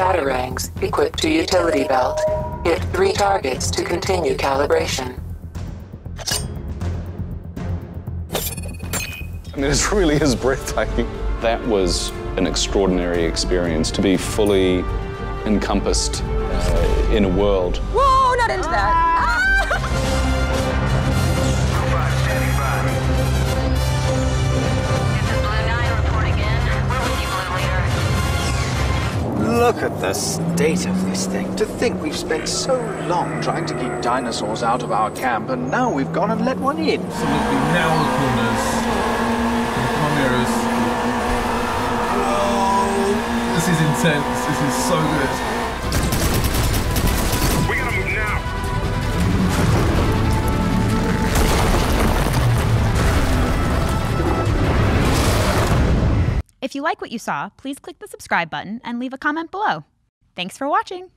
logs equipped to utility belt. Hit three targets to continue calibration. I mean, it really is breathtaking. That was an extraordinary experience to be fully encompassed uh, in a world. Whoa, not into that. Ah! Look at the state of this thing. To think we've spent so long trying to keep dinosaurs out of our camp, and now we've gone and let one in. Absolutely the corners. Mirrors. Whoa. This is intense. This is so good. If you like what you saw, please click the subscribe button and leave a comment below. Thanks for watching!